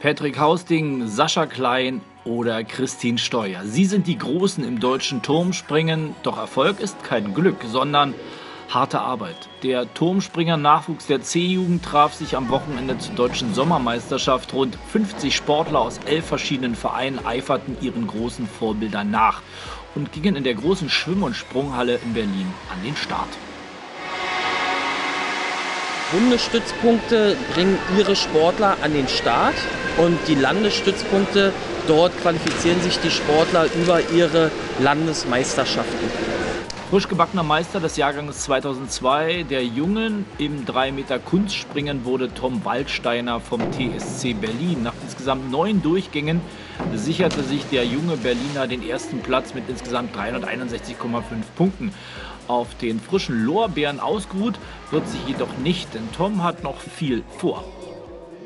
Patrick Hausding, Sascha Klein oder Christine Steuer. Sie sind die Großen im deutschen Turmspringen. Doch Erfolg ist kein Glück, sondern harte Arbeit. Der Turmspringer-Nachwuchs der C-Jugend traf sich am Wochenende zur deutschen Sommermeisterschaft. Rund 50 Sportler aus elf verschiedenen Vereinen eiferten ihren großen Vorbildern nach und gingen in der großen Schwimm- und Sprunghalle in Berlin an den Start. Bundesstützpunkte bringen ihre Sportler an den Start und die Landesstützpunkte, dort qualifizieren sich die Sportler über ihre Landesmeisterschaften. Frisch gebackener Meister des Jahrgangs 2002 der Jungen im 3 Meter Kunstspringen wurde Tom Waldsteiner vom TSC Berlin. Nach insgesamt neun Durchgängen sicherte sich der junge Berliner den ersten Platz mit insgesamt 361,5 Punkten. Auf den frischen Lorbeeren ausgeruht wird sich jedoch nicht, denn Tom hat noch viel vor.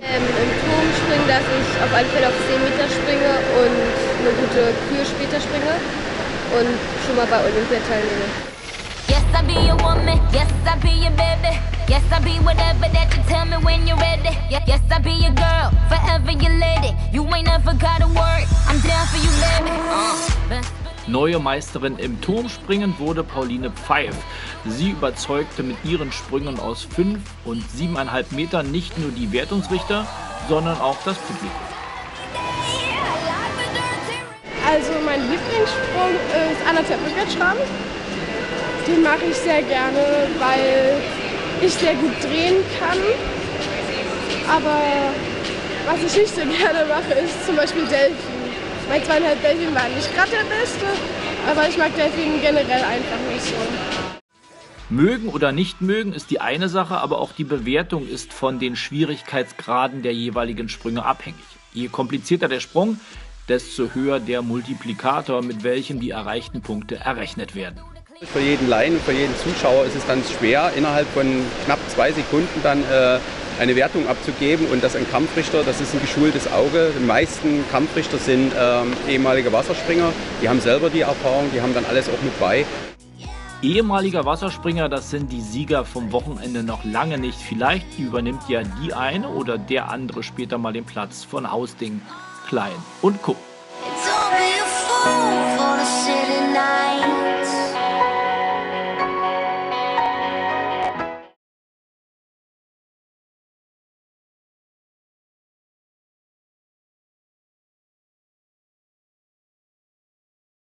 Ähm, Im Turmspringen, dass ich auf alle Fälle auf 10 Meter springe und eine gute Kühe später springe und schon mal bei Olympia teilnehme. Yes, I be your woman. Yes, I be your baby. Yes, I be whatever that you tell me when you're ready. Yes, I be your girl, forever your lady. You ain't never gotta worry. I'm down for you, baby. Uh. Neue Meisterin im Turmspringen wurde Pauline Pfeif. Sie überzeugte mit ihren Sprüngen aus 5 und 7,5 Metern nicht nur die Wertungsrichter, sondern auch das Publikum. Also mein Lieblingssprung ist anderthalb Rückwärtsschraben. Den mache ich sehr gerne, weil ich sehr gut drehen kann. Aber was ich nicht so gerne mache, ist zum Beispiel Delfin. Mein zweieinhalb Delfin war nicht gerade der beste, aber ich mag Delfin generell einfach nicht so. Mögen oder nicht mögen ist die eine Sache, aber auch die Bewertung ist von den Schwierigkeitsgraden der jeweiligen Sprünge abhängig. Je komplizierter der Sprung, desto höher der Multiplikator, mit welchem die erreichten Punkte errechnet werden. Für jeden Laien und für jeden Zuschauer ist es dann schwer, innerhalb von knapp zwei Sekunden dann äh, eine Wertung abzugeben und dass ein Kampfrichter, das ist ein geschultes Auge. Die meisten Kampfrichter sind ähm, ehemalige Wasserspringer, die haben selber die Erfahrung, die haben dann alles auch mit bei. Ehemaliger Wasserspringer, das sind die Sieger vom Wochenende noch lange nicht. Vielleicht übernimmt ja die eine oder der andere später mal den Platz von Hausding, Klein und Co.